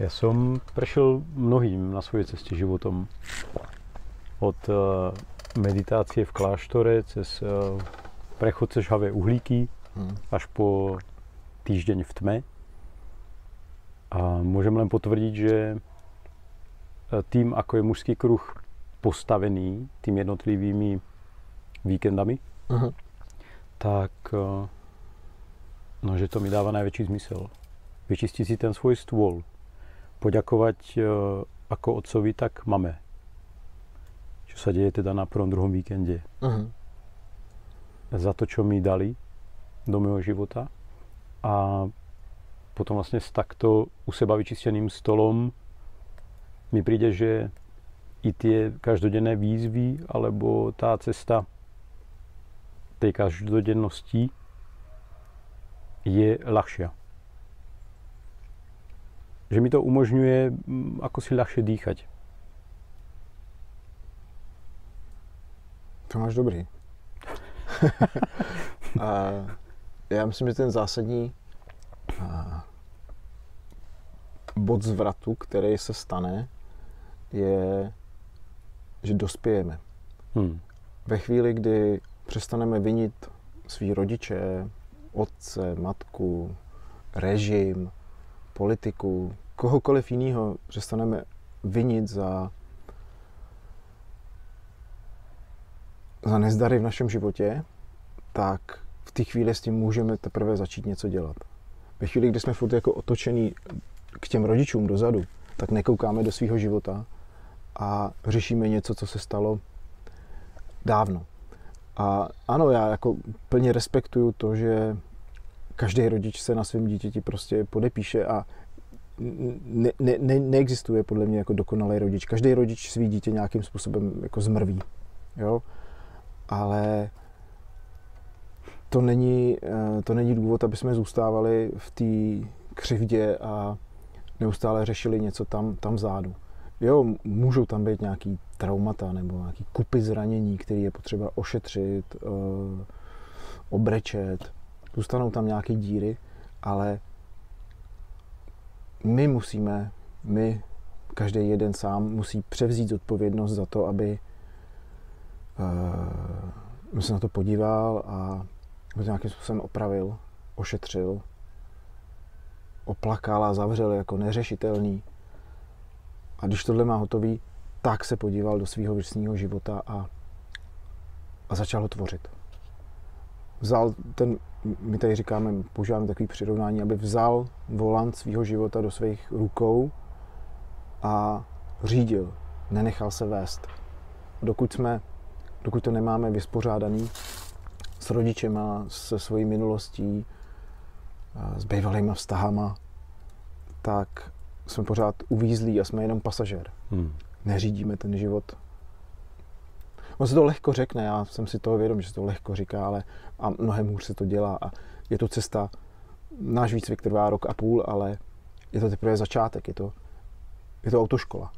Ja som prešiel mnohým na svojej ceste životom. Od uh, meditácie v kláštore cez uh, prechod cez žhavé uhlíky hmm. až po týždeň v tme. A môžem len potvrdiť, že tým, ako je mužský kruh postavený tým jednotlivými víkendami, uh-huh. tak no, že to mi dáva najväčší zmysel. Vyčistiť si ten svoj stôl, poďakovať e, ako otcovi, tak mame. Čo sa deje teda na prvom, druhom víkende. Uh-huh. Za to, čo mi dali do môjho života. A potom vlastne s takto u seba vyčisteným stolom mi príde, že i tie každodenné výzvy alebo tá cesta tej každodennosti je ľahšia že mi to umožňuje mm, ako si ľahšie dýchať. To máš dobrý. a já myslím, že ten zásadní bod zvratu, který se stane, je, že dospějeme. Hmm. Ve chvíli, kdy přestaneme vinit svý rodiče, otce, matku, režim, politiku, kohokoliv jiného přestaneme vinit za, za nezdary v našem životě, tak v té chvíli s tím můžeme teprve začít něco dělat. Ve chvíli, kdy jsme furt jako otočený k těm rodičům dozadu, tak nekoukáme do svého života a řešíme něco, co se stalo dávno. A ano, já jako plně respektuju to, že každý rodič se na svém dítěti prostě podepíše a ne, ne, ne, neexistuje podle mě jako dokonalý rodič. Každý rodič svý dítě nějakým způsobem jako zmrví. Jo? Ale to není, eh, to není důvod, aby jsme zůstávali v té křivdě a neustále řešili něco tam, tam vzadu. Jo, můžou tam být nějaký traumata nebo nějaký kupy zranění, které je potřeba ošetřit, eh, obrečet, zůstanou tam nějaké díry, ale my musíme, my, každý jeden sám, musí převzít odpovědnost za to, aby uh, se na to podíval a to nějakým způsobem opravil, ošetřil, oplakal a zavřel jako neřešitelný. A když tohle má hotový, tak se podíval do svého věčného života a, a začal ho tvořit. Vzal ten my tady říkáme, používáme takový přirovnání, aby vzal volant svého života do svých rukou a řídil, nenechal se vést. Dokud jsme, dokud to nemáme vyspořádaný s rodičema, se svojí minulostí, s bývalýma vztahama, tak jsme pořád uvízlí a jsme jenom pasažér. Hmm. Neřídíme ten život On se to lehko řekne, já jsem si toho vědom, že se to lehko říká, ale a mnohem hůř se to dělá a je to cesta, náš výcvik trvá rok a půl, ale je to teprve začátek, je to, je to autoškola.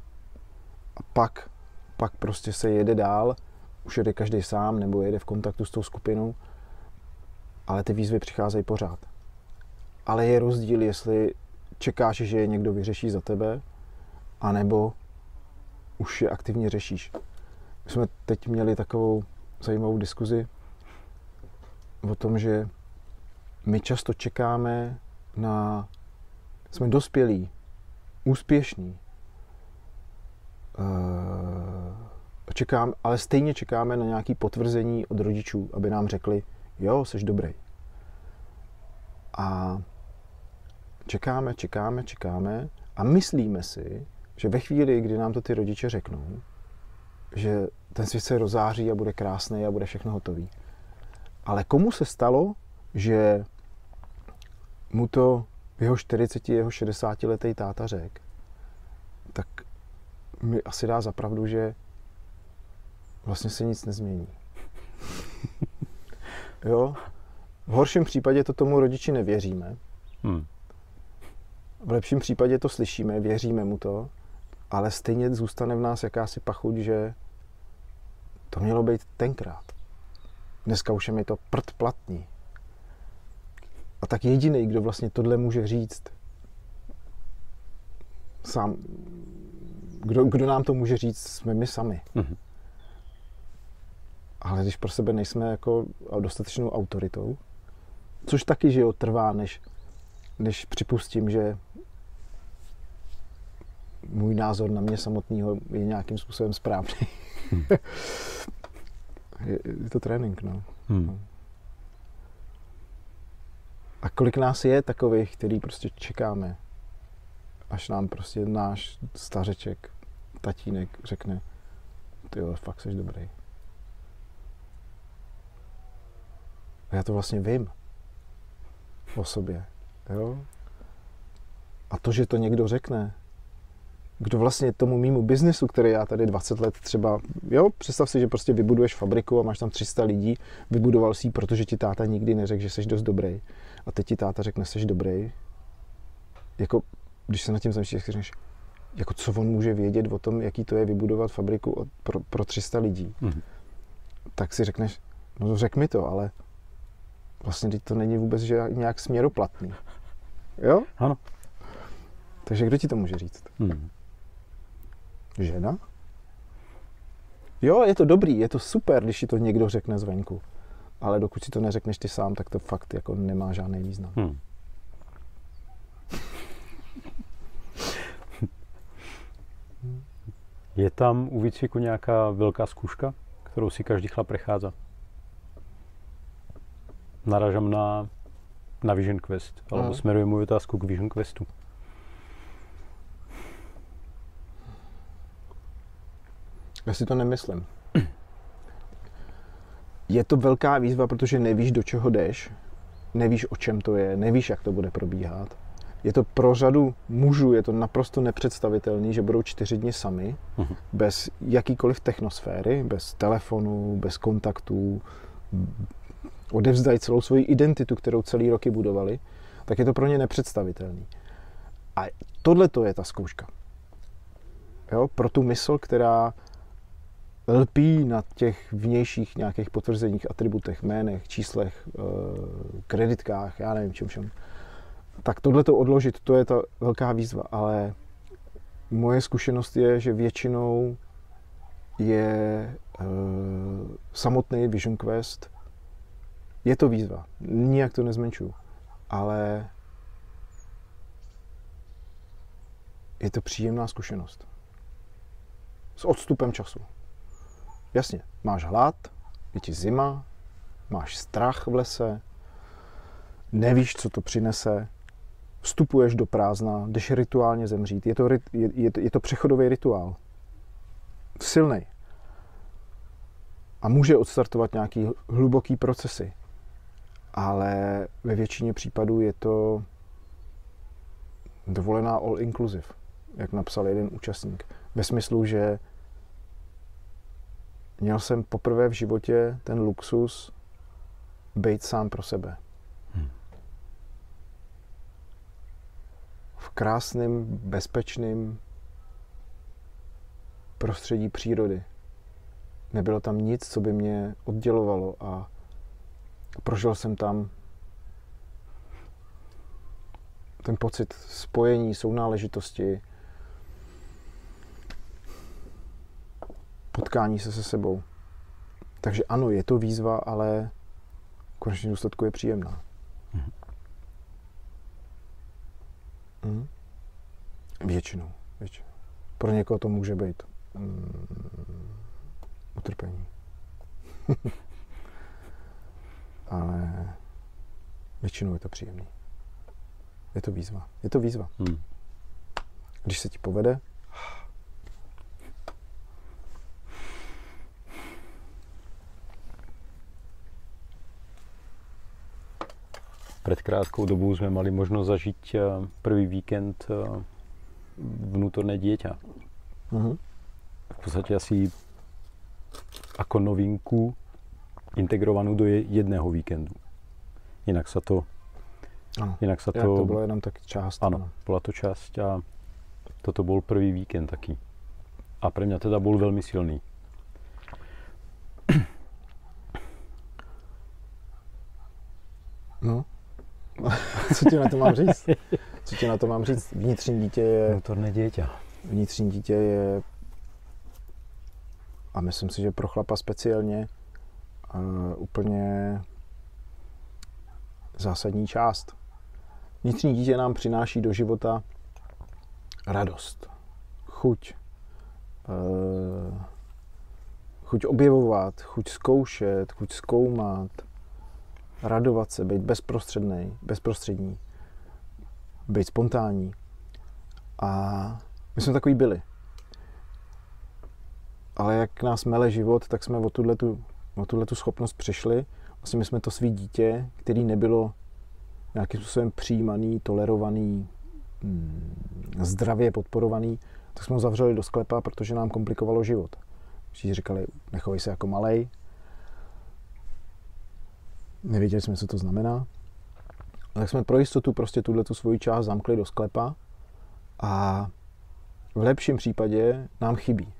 A pak, pak prostě se jede dál, už jede každý sám nebo jede v kontaktu s tou skupinou, ale ty výzvy přicházejí pořád. Ale je rozdíl, jestli čekáš, že je někdo vyřeší za tebe, anebo už je aktivně řešíš. My jsme teď měli takovou zajímavou diskuzi o tom, že my často čekáme na... Jsme dospělí, úspěšní, eh, čekám, ale stejně čekáme na nějaké potvrzení od rodičů, aby nám řekli, jo, jsi dobrý. A čekáme, čekáme, čekáme a myslíme si, že ve chvíli, kdy nám to ty rodiče řeknou, že ten svět se rozáří a bude krásný a bude všechno hotový. Ale komu se stalo, že mu to jeho 40, jeho 60 letý táta řek, tak mi asi dá zapravdu, že vlastně se nic nezmění. jo? V horším případě to tomu rodiči nevěříme. Hmm. V lepším případě to slyšíme, věříme mu to, ale stejně zůstane v nás jakási pachuť, že to mělo být tenkrát. Dneska už je mi to prd platný. A tak jediný, kdo vlastně tohle může říct Sám, kdo, kdo nám to může říct, jsme my sami. Mhm. Ale když pro sebe nejsme jako dostatečnou autoritou, což taky, že jo, trvá, než, než připustím, že můj názor na mě samotného je nějakým způsobem správný. Hmm. je, je to trénink, no. Hmm. A kolik nás je takových, který prostě čekáme, až nám prostě náš stařeček, tatínek řekne, ty jo, fakt jsi dobrý. A já to vlastně vím o sobě. Jo? A to, že to někdo řekne, kdo vlastně tomu mýmu biznesu, který já tady 20 let třeba, jo, představ si, že prostě vybuduješ fabriku a máš tam 300 lidí, vybudoval si ji, protože ti táta nikdy neřekl, že jsi dost dobrý. A teď ti táta řekne, jsi dobrý. Jako, když se nad tím zamýšlíš, řekneš, jako co on může vědět o tom, jaký to je vybudovat fabriku pro, pro 300 lidí. Mhm. Tak si řekneš, no řek mi to, ale vlastně teď to není vůbec že nějak směroplatný. Jo? Ano. Takže kdo ti to může říct? Hmm. Žena? Jo, je to dobrý, je to super, když ti to někdo řekne zvenku. Ale dokud si to neřekneš ty sám, tak to fakt jako nemá žádný význam. Hmm. Je tam u výcviku nějaká velká zkouška, kterou si každý chlap prechádza? Naražam na, na Vision Quest, alebo Aha. smerujem moju otázku k Vision Questu. Já si to nemyslím. Je to velká výzva, protože nevíš, do čeho jdeš, nevíš, o čem to je, nevíš, jak to bude probíhat. Je to pro řadu mužů, je to naprosto nepředstavitelný, že budou čtyři dny sami, Mhm. bez jakýkoliv technosféry, bez telefonu, bez kontaktů, odevzdají celou svoji identitu, kterou celý roky budovali, tak je to pro ně nepředstavitelný. A tohle to je ta zkouška. Jo? Pro tu mysl, která lpí na těch vnějších nějakých potvrzeních, atributech, jménech, číslech, eh, kreditkách, já nevím čem všem. Tak tohle to odložit, to je ta velká výzva, ale moje zkušenost je, že většinou je e, samotný Vision Quest, je to výzva, nijak to nezmenšuju, ale je to příjemná zkušenost. S odstupem času. Jasně, máš hlad, je ti zima, máš strach v lese, nevíš, co to přinese, vstupuješ do prázdna, jdeš rituálně zemřít. Je to, je, je to přechodový rituál. Silný. A může odstartovat nějaký hluboký procesy. Ale ve většině případů je to dovolená all inclusive, jak napsal jeden účastník. Ve smyslu, že měl jsem poprvé v životě ten luxus být sám pro sebe. v krásném, bezpečném prostředí přírody. Nebylo tam nic, co by mě oddělovalo a prožil jsem tam ten pocit spojení, sounáležitosti, potkání se se sebou. Takže ano, je to výzva, ale v konečném důsledku je příjemná. Mhm. Většinou, většinou. Pro někoho to může být mm, utrpení. Ale většinou je to příjemný. Je to výzva. Je to výzva. Hmm. Když se ti povede, Před krátkou dobou jsme mali možnost zažít eh, první víkend eh, vnútorné dieťa. uh-huh. V podstatě asi jako novinku integrovanou do je- jedného víkendu. Jinak se to, ano. jinak se To, to, byla jenom tak část. ano, byla to část a toto byl první víkend taky. A pro mě teda byl velmi silný. No. Co ti na to mám říct? Co ti na to mám říct? Vnitřní dítě je... Motorné dítě. Vnitřní dítě je... A myslím si, že pro chlapa speciálně uh, úplně zásadní část. Vnitřní dítě nám přináší do života radost, chuť, uh, chuť objevovat, chuť zkoušet, chuť zkoumat, radovat se, být bezprostředný, bezprostřední, být spontánní. A my jsme takový byli. Ale jak nás mele život, tak jsme o o tuhletu schopnost přišli. Vlastně my jsme to svý dítě, který nebylo nějakým způsobem přijímaný, tolerovaný, hmm, zdravě podporovaný, tak jsme ho zavřeli do sklepa, protože nám komplikovalo život. Všichni říkali, nechovej se jako malej. Nevěděli jsme, co to znamená. Tak jsme pro jistotu prostě tuhle tu svoji část zamkli do sklepa a v lepším případě nám chybí.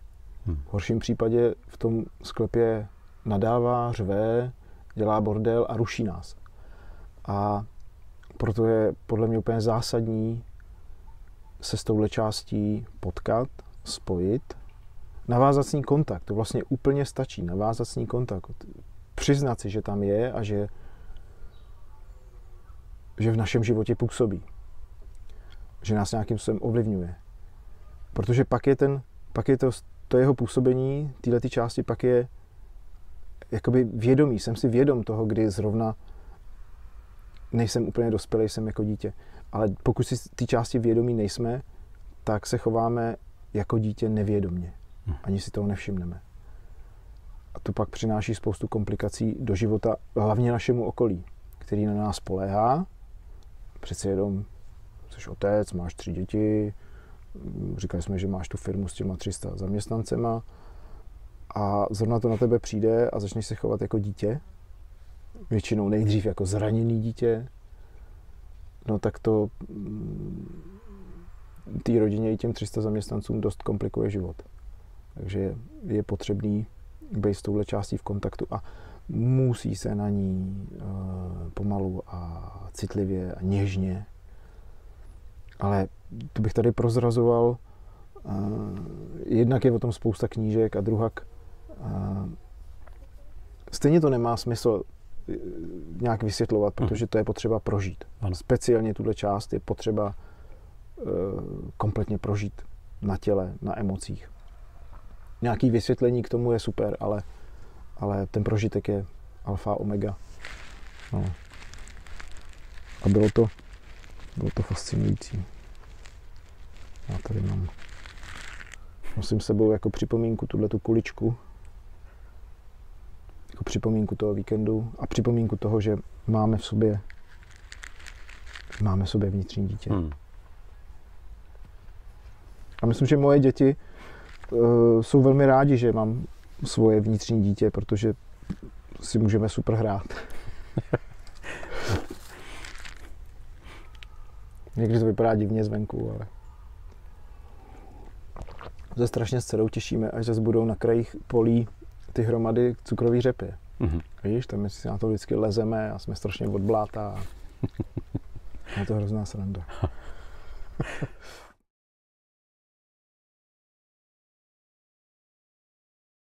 Hmm. V horším případě v tom sklepě nadává, řve, dělá bordel a ruší nás. A proto je podle mě úplně zásadní se s touhle částí potkat, spojit, navázat s ní kontakt. To vlastně úplně stačí, navázat s ní kontakt. Přiznat si, že tam je a že, že v našem životě působí. Že nás nějakým způsobem ovlivňuje. Protože pak je, ten, pak je to, to jeho působení, tyhle ty části, pak je jakoby vědomí. Jsem si vědom toho, kdy zrovna nejsem úplně dospělý, jsem jako dítě. Ale pokud si ty části vědomí nejsme, tak se chováme jako dítě nevědomně. Hm. Ani si toho nevšimneme. A to pak přináší spoustu komplikací do života, hlavně našemu okolí, který na nás poléhá. Přece jenom jsi otec, máš tři děti, říkali jsme, že máš tu firmu s těma 300 zaměstnancema a zrovna to na tebe přijde a začneš se chovat jako dítě, většinou nejdřív jako zraněný dítě, no tak to mm, té rodině i těm 300 zaměstnancům dost komplikuje život. Takže je potřebný být s touhle částí v kontaktu a musí se na ní uh, pomalu a citlivě a něžně. Ale to bych tady prozrazoval. Uh, jednak je o tom spousta knížek a druhak uh, stejně to nemá smysl nějak vysvětlovat, mhm. protože to je potřeba prožít. Ano. Speciálně tuhle část je potřeba kompletně prožít na těle, na emocích. Nějaký vysvětlení k tomu je super, ale, ale ten prožitek je alfa, omega. No. A bylo to, bylo to fascinující. Já tady mám, nosím sebou jako připomínku tuhle tu kuličku, jako připomínku toho víkendu a připomínku toho, že máme v sobě máme v sobě vnitřní dítě. Hmm. A myslím, že moje děti jsou velmi rádi, že mám svoje vnitřní dítě, protože si můžeme super hrát. Někdy to vypadá divně zvenku, ale se strašně s dcerou těšíme, až zase budou na krajích polí ty hromady cukrový řepy. Mm-hmm. Víš, tam my si na to vždycky lezeme a jsme strašně od bláta. je to hrozná sranda.